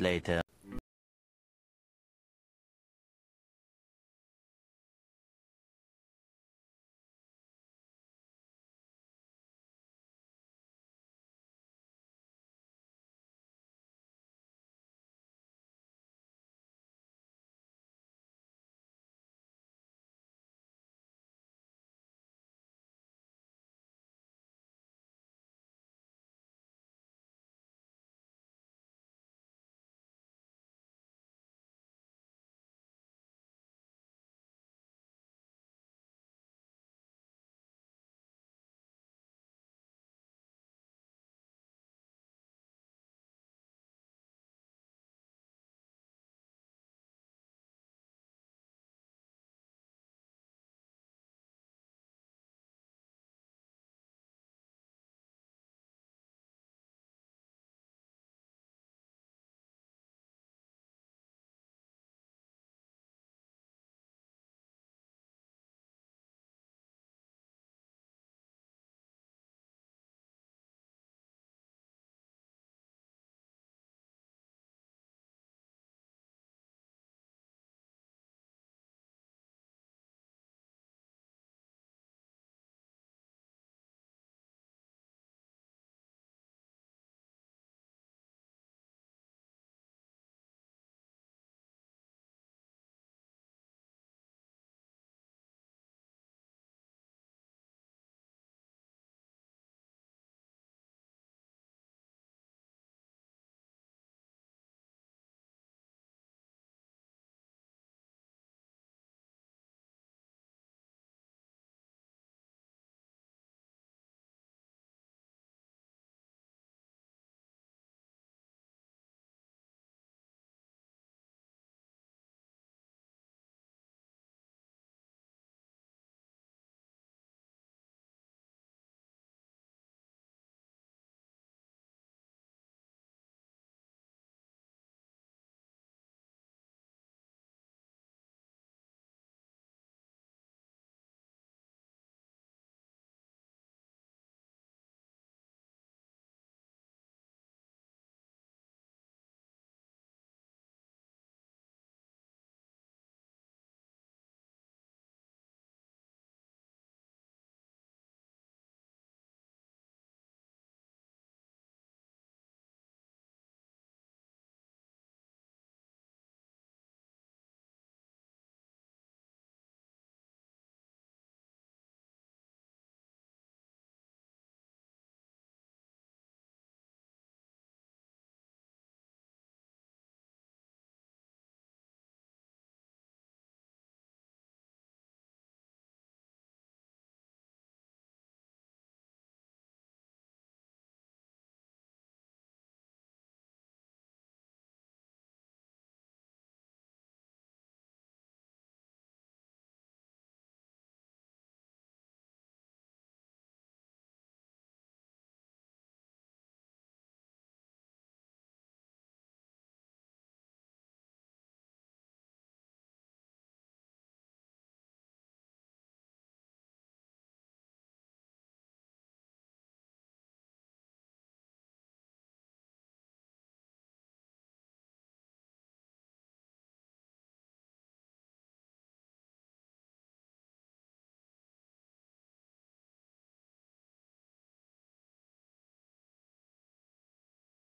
later.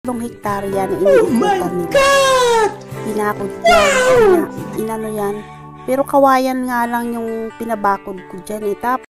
Tatlong hektarya na iniikutan nila. Pinakod ko. Ina, inano yan. Pero kawayan nga lang yung pinabakod ko dyan eh. Tapos,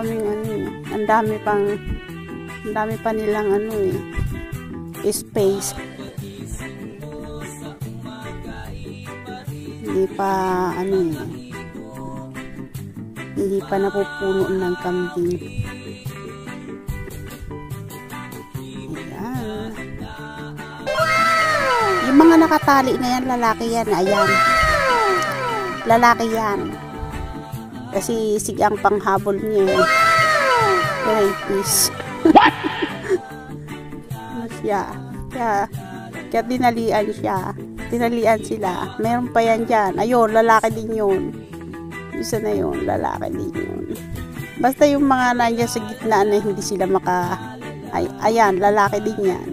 daming ano eh. Ang dami pang ang dami pa nilang ano eh space. Hindi pa ano eh hindi pa napupuno ng kambing. Ayan. Yung mga nakatali na yan, lalaki yan. Ayan. Lalaki yan. Kasi sigang panghabol niya eh. Rapist. What? ano siya? Kaya, kaya tinalian siya. Tinalian sila. Meron pa yan dyan. Ayun, lalaki din yun. Isa na yun, lalaki din yun. Basta yung mga nandiyan sa gitna na hindi sila maka... Ay, ayan, lalaki din yan.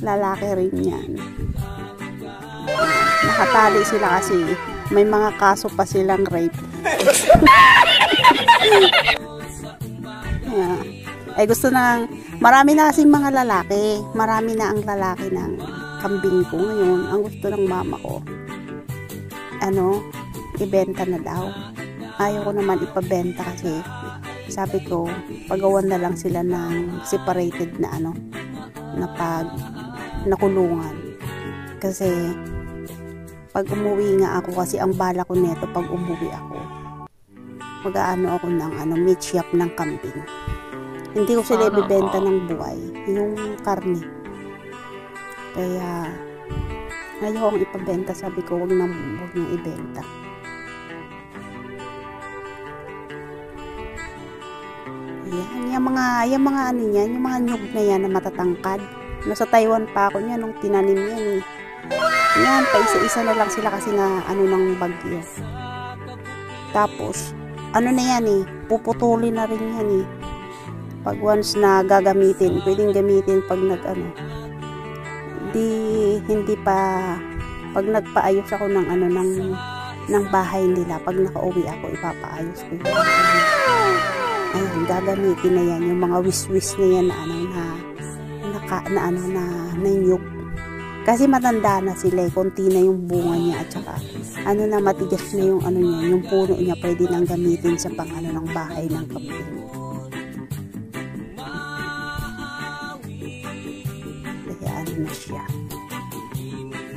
Lalaki rin yan. Nakatali sila kasi may mga kaso pa silang rape. Yeah. Ay gusto nang marami na kasing mga lalaki. Marami na ang lalaki ng kambing ko ngayon. Ang gusto ng mama ko. Ano, ibenta na daw. Ayaw ko naman ipabenta kasi sabi ko, pagawan na lang sila ng separated na ano, na pag nakulungan. Kasi pag umuwi nga ako kasi ang bala ko neto pag umuwi ako mag-aano ako ng ano meat shop ng kambing. Hindi ko sila ibibenta ng buhay yung karne. Kaya ayaw kong ipabenta. Sabi ko wag nang wag nang ibenta. Yan yung mga yung mga ano yan yung mga nyug na yan na matatangkad. Nasa Taiwan pa ako niya nung tinanim yan eh. Yan, pa isa-isa na lang sila kasi na ano ng bagyo. Tapos, ano na yan eh, puputulin na rin yan eh. Pag once na gagamitin, pwedeng gamitin pag nag ano. Hindi, hindi pa, pag nagpaayos ako ng ano, ng, ng bahay nila, pag nakauwi ako, ipapaayos ko yun. Ayun, gagamitin na yan, yung mga wish-wish na yan na ano, na, na, na, na ano, na, na nyug kasi matanda na sila eh, konti na yung bunga niya at saka ano na matigas na yung ano niya, yung puno niya pwede nang gamitin sa pang ano ng bahay ng kambing. Kaya ano na siya.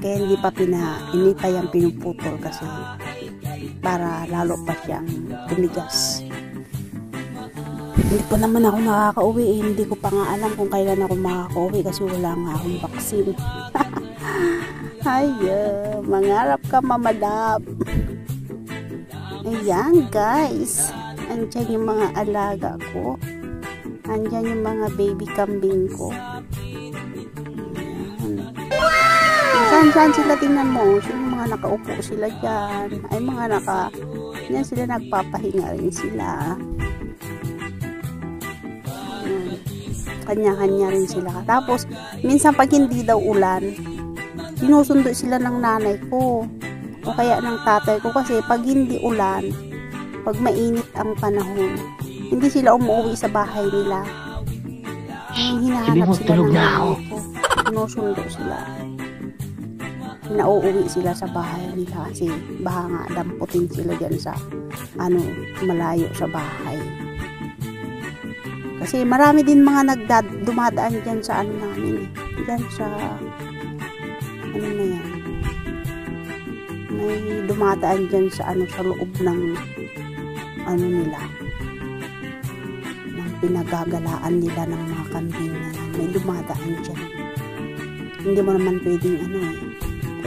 Kaya hindi pa pina, hindi pa yung pinuputol kasi para lalo pa siyang tumigas. Hindi pa naman ako nakaka-uwi eh. Hindi ko pa nga alam kung kailan ako makaka-uwi kasi wala nga akong vaccine. Hiya, mangarap ka mamadap. Ayan guys, andyan yung mga alaga ko. Andyan yung mga baby kambing ko. Ayan. Saan-saan sila tingnan mo? Yung mga nakaupo sila dyan. Ay mga naka, yan sila nagpapahinga rin sila. Kanya-kanya rin sila. Tapos, minsan pag hindi daw ulan, sinusundo sila ng nanay ko. O kaya ng tatay ko kasi pag hindi ulan pag mainit ang panahon hindi sila umuwi sa bahay nila. Hinahanap sila ng nanay ko. Sinusundo sila. Nauuwi sila sa bahay nila kasi baka nga damputin sila dyan sa ano malayo sa bahay. Kasi marami din mga nagdad dumadaan dyan sa ano namin eh. dyan sa ano na yan? May dumadaan dyan sa ano sa loob ng ano nila ng pinagagalaan nila ng mga kambing na may dumadaan dyan. Hindi mo naman pwedeng ano eh.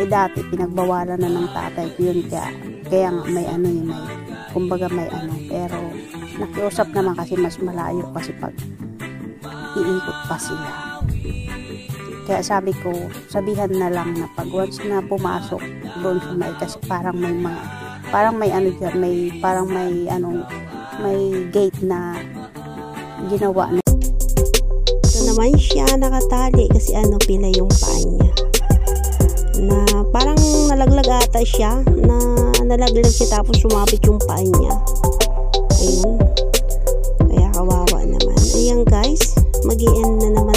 Eh dati pinagbawalan na ng tatay ko yun kaya, kaya may ano yun may kumbaga may ano. Pero nakiusap naman kasi mas malayo kasi pag iikot pa sila kaya sabi ko, sabihan na lang na pag once na pumasok doon sa may, kasi parang may mga, parang may ano dyan, may, parang may ano, may gate na ginawa na. Ito naman siya nakatali kasi ano pila yung paa niya. Na parang nalaglag ata siya, na nalaglag siya tapos sumapit yung paa niya. Ayun. Kaya kawawa naman. Ayan guys, mag end na naman